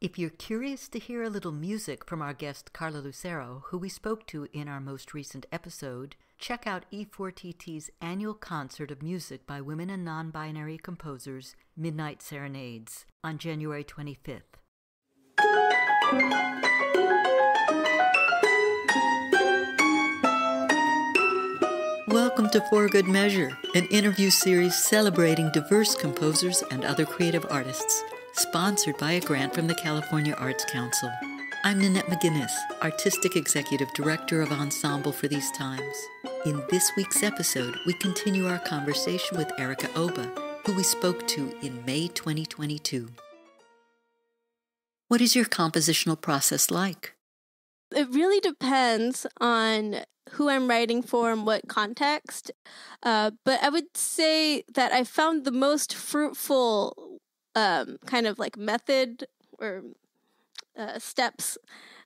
If you're curious to hear a little music from our guest Carla Lucero, who we spoke to in our most recent episode, check out E4TT's annual concert of music by women and non binary composers, Midnight Serenades, on January 25th. Welcome to For Good Measure, an interview series celebrating diverse composers and other creative artists sponsored by a grant from the California Arts Council. I'm Nanette McGuinness, Artistic Executive Director of Ensemble for These Times. In this week's episode, we continue our conversation with Erika Oba, who we spoke to in May 2022. What is your compositional process like? It really depends on who I'm writing for and what context. Uh, but I would say that I found the most fruitful um, kind of like method or uh, steps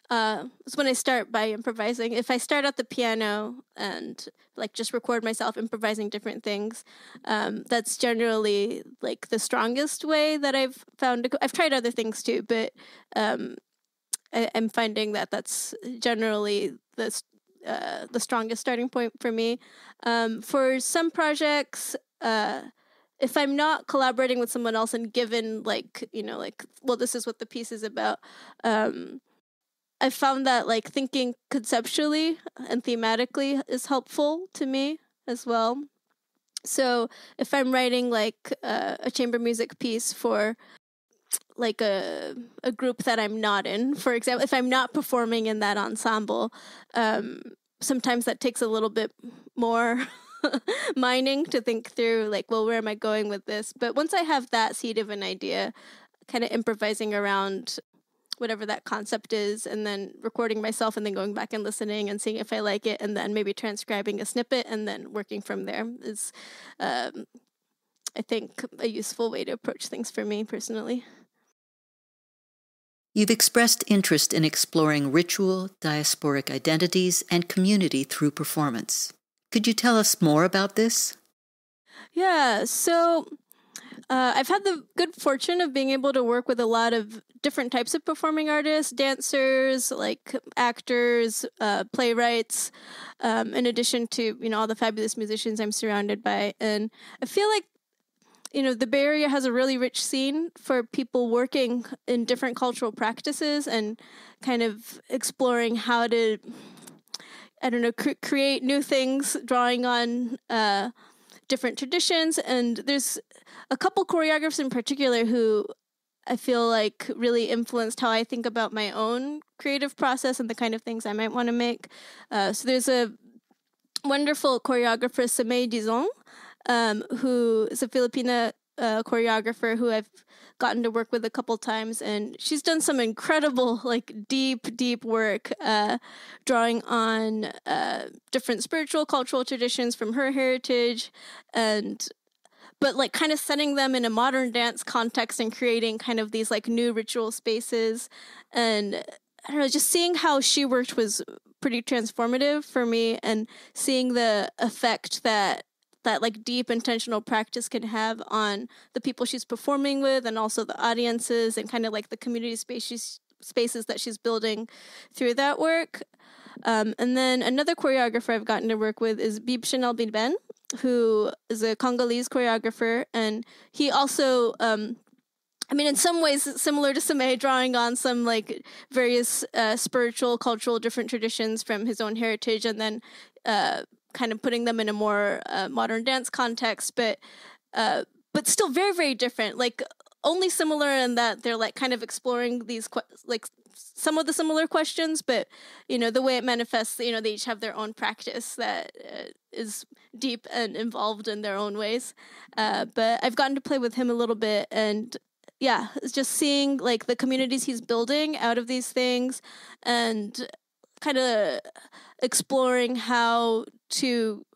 uh, is when I start by improvising. If I start at the piano and like just record myself improvising different things, um, that's generally like the strongest way that I've found. To, I've tried other things too, but um, I, am finding that that's generally the uh, the strongest starting point for me. Um, for some projects. Uh, if I'm not collaborating with someone else and given like you know like well this is what the piece is about, um, I found that like thinking conceptually and thematically is helpful to me as well. So if I'm writing like uh, a chamber music piece for like a a group that I'm not in, for example, if I'm not performing in that ensemble, um, sometimes that takes a little bit more mining to think through like well where am i going with this but once i have that seed of an idea kind of improvising around whatever that concept is and then recording myself and then going back and listening and seeing if i like it and then maybe transcribing a snippet and then working from there is um, i think a useful way to approach things for me personally You've expressed interest in exploring ritual, diasporic identities, and community through performance. Could you tell us more about this? Yeah, so uh, I've had the good fortune of being able to work with a lot of different types of performing artists, dancers, like actors, uh, playwrights, um, in addition to you know all the fabulous musicians I'm surrounded by, and I feel like you know the Bay Area has a really rich scene for people working in different cultural practices and kind of exploring how to I don't know, cr- create new things, drawing on uh, different traditions. And there's a couple choreographers in particular who I feel like really influenced how I think about my own creative process and the kind of things I might want to make. Uh, so there's a wonderful choreographer, Samay Dizon, um, who is a Filipina uh, choreographer who I've gotten to work with a couple times, and she's done some incredible, like deep, deep work uh, drawing on uh, different spiritual, cultural traditions from her heritage, and but like kind of setting them in a modern dance context and creating kind of these like new ritual spaces, and I don't know, just seeing how she worked was pretty transformative for me, and seeing the effect that that like deep intentional practice can have on the people she's performing with and also the audiences and kind of like the community spaces spaces that she's building through that work. Um, and then another choreographer I've gotten to work with is Byb Chanel Bibene, who is a Congolese choreographer, and he also um, I mean, in some ways, similar to Samay, drawing on some like various uh, spiritual, cultural, different traditions from his own heritage, and then uh, kind of putting them in a more uh, modern dance context, but uh, but still very very different. Like only similar in that they're like kind of exploring these que- like some of the similar questions, but you know the way it manifests. You know they each have their own practice that uh, is deep and involved in their own ways. Uh, but I've gotten to play with him a little bit and yeah, just seeing like the communities he's building out of these things and kind of exploring how to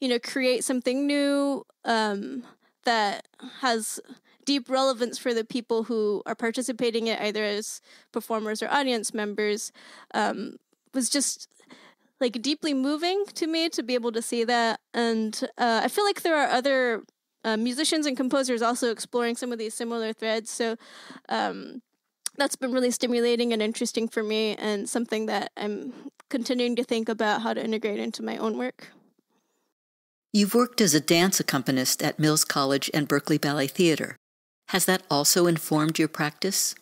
you know create something new um, that has deep relevance for the people who are participating in it either as performers or audience members um, was just like deeply moving to me to be able to see that. And uh, i feel like there are other uh, musicians and composers also exploring some of these similar threads. So um, that's been really stimulating and interesting for me, and something that I'm continuing to think about how to integrate into my own work. You've worked as a dance accompanist at Mills College and Berkeley Ballet Theater. Has that also informed your practice?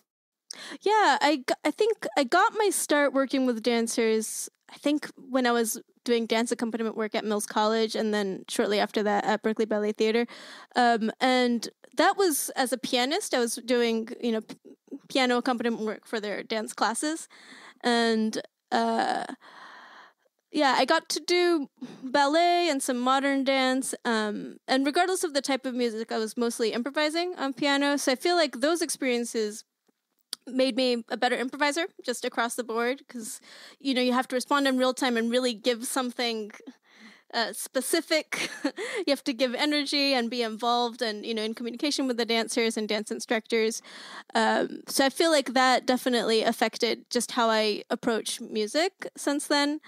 Yeah, I, I think I got my start working with dancers, I think when I was doing dance accompaniment work at Mills College and then shortly after that at Berkeley Ballet Theater. Um, and that was as a pianist, I was doing, you know, piano accompaniment work for their dance classes. And uh, yeah, I got to do ballet and some modern dance. Um, and regardless of the type of music, I was mostly improvising on piano. So I feel like those experiences made me a better improviser just across the board because you know you have to respond in real time and really give something uh, specific you have to give energy and be involved and you know in communication with the dancers and dance instructors um, so i feel like that definitely affected just how i approach music since then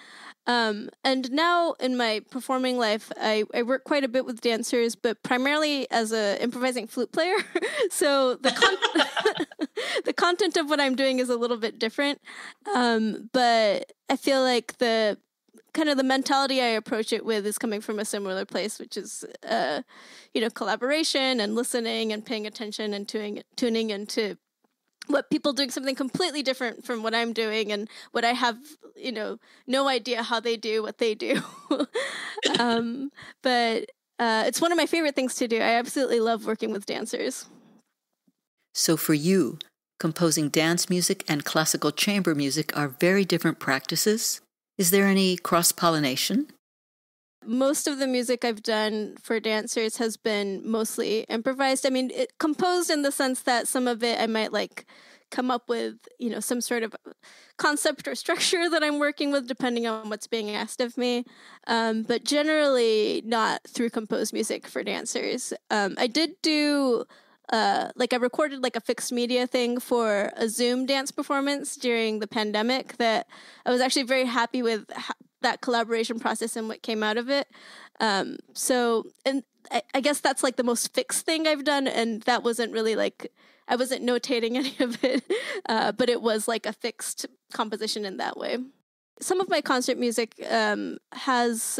um, and now in my performing life, I, I work quite a bit with dancers, but primarily as a improvising flute player. so the con- the content of what I'm doing is a little bit different. Um, but I feel like the kind of the mentality I approach it with is coming from a similar place, which is, uh, you know, collaboration and listening and paying attention and tuning tuning into what people doing something completely different from what I'm doing and what I have, you know, no idea how they do what they do. um, but uh, it's one of my favorite things to do. I absolutely love working with dancers. So for you, composing dance music and classical chamber music are very different practices. Is there any cross pollination? most of the music I've done for dancers has been mostly improvised. I mean, it, composed in the sense that some of it I might like come up with, you know, some sort of concept or structure that I'm working with, depending on what's being asked of me. Um, but generally, not through composed music for dancers. Um, I did do. Uh, like I recorded like a fixed media thing for a Zoom dance performance during the pandemic that I was actually very happy with that collaboration process and what came out of it. Um, so, and I, I, guess that's like the most fixed thing I've done, and that wasn't really like I wasn't notating any of it, uh, but it was like a fixed composition in that way. Some of my concert music um, has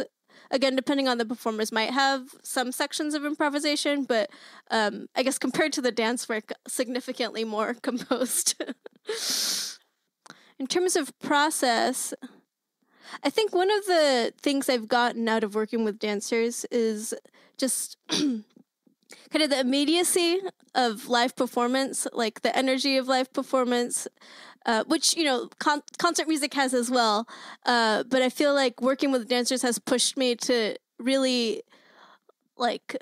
again depending on the performers might have some sections of improvisation but um, i guess compared to the dance work significantly more composed. In terms of process I think one of the things I've gotten out of working with dancers is just kind of the immediacy of live performance, like the energy of live performance, uh, which you know con- concert music has as well. Uh, but I feel like working with dancers has pushed me to really like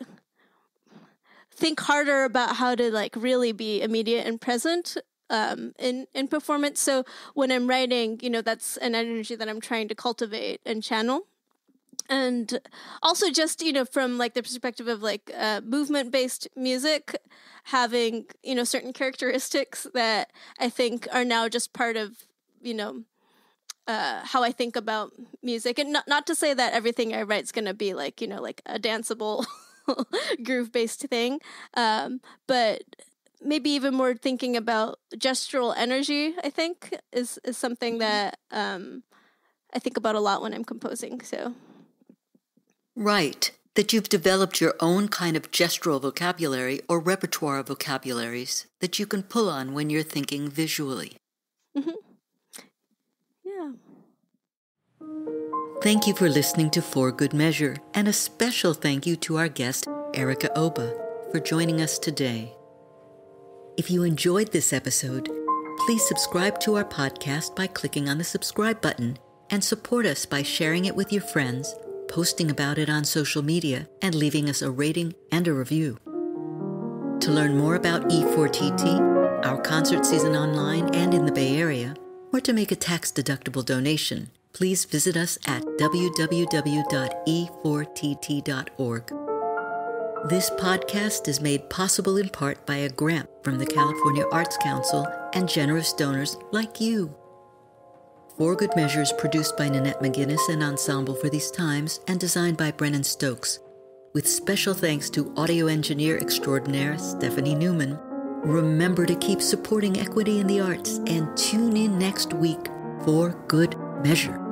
think harder about how to like really be immediate and present um, in in performance. So when I'm writing, you know, that's an energy that I'm trying to cultivate and channel. And also, just you know, from like the perspective of like uh, movement based music, having you know certain characteristics that I think are now just part of you know uh, how I think about music, and not not to say that everything I write is going to be like you know like a danceable groove based thing, um, but maybe even more thinking about gestural energy i think is is something mm-hmm. that um, i think about a lot when i'm composing so right. That you've developed your own kind of gestural vocabulary or repertoire of vocabularies that you can pull on when you're thinking visually. Mm-hmm. yeah. Thank you for listening to for good measure and a special thank you to our guest erika oba for joining us today. If you enjoyed this episode, please subscribe to our podcast by clicking on the subscribe button and support us by sharing it with your friends, posting about it on social media, and leaving us a rating and a review. To learn more about E4TT, our concert season online and in the Bay Area, or to make a tax deductible donation, please visit us at www.e4tt.org. This podcast is made possible in part by a grant from the California Arts Council and generous donors like you. For Good Measures produced by Nanette McGuinness and Ensemble for These Times and designed by Brennan Stokes, with special thanks to audio engineer extraordinaire Stephanie Neumann, Remember to keep supporting equity in the arts and tune in next week for Good Measure.